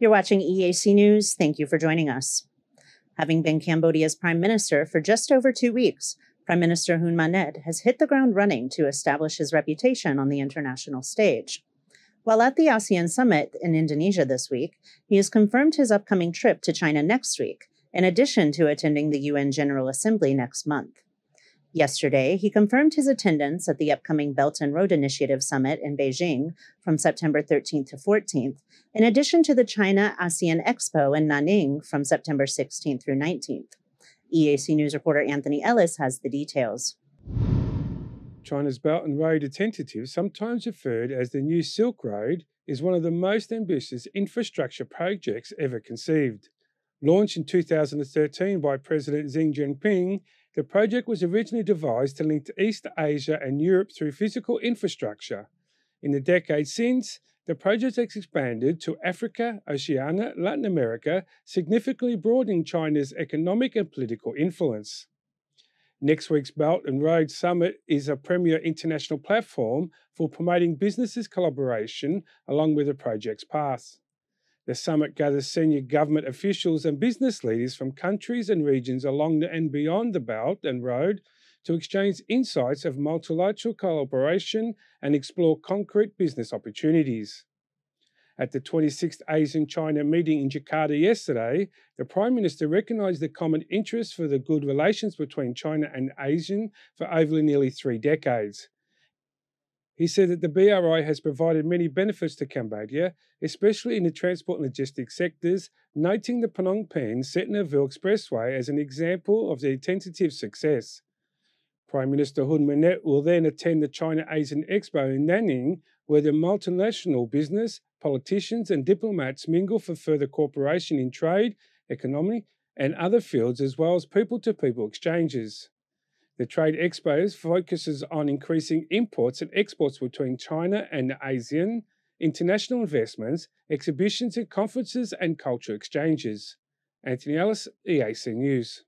You're watching EAC News. Thank you for joining us. Having been Cambodia's prime minister for just over two weeks, Prime Minister Hun Manet has hit the ground running to establish his reputation on the international stage. While at the ASEAN summit in Indonesia this week, he has confirmed his upcoming trip to China next week, in addition to attending the UN General Assembly next month. Yesterday, he confirmed his attendance at the upcoming Belt and Road Initiative Summit in Beijing from September 13th to 14th, in addition to the China ASEAN Expo in Nanning from September 16th through 19th. EAC News reporter Anthony Ellis has the details. China's Belt and Road Initiative, sometimes referred as the New Silk Road, is one of the most ambitious infrastructure projects ever conceived. Launched in 2013 by President Xi Jinping, the project was originally devised to link East Asia and Europe through physical infrastructure. In the decades since, the project has expanded to Africa, Oceania, Latin America, significantly broadening China's economic and political influence. Next week's Belt and Road Summit is a premier international platform for promoting businesses' collaboration along with the project's path. The summit gathers senior government officials and business leaders from countries and regions along and beyond the Belt and Road to exchange insights of multilateral collaboration and explore concrete business opportunities. At the 26th ASEAN China meeting in Jakarta yesterday, the Prime Minister recognised the common interest for the good relations between China and ASEAN for over nearly three decades. He said that the BRI has provided many benefits to Cambodia, especially in the transport and logistics sectors, noting the Phnom Penh Sihanoukville Expressway as an example of the tentative success. Prime Minister Hun Manet will then attend the China ASEAN Expo in Nanning, where the multinational business, politicians, and diplomats mingle for further cooperation in trade, economy, and other fields, as well as people to people exchanges. The Trade Expo focuses on increasing imports and exports between China and ASEAN, international investments, exhibitions and conferences, and culture exchanges. Anthony Ellis, EAC News.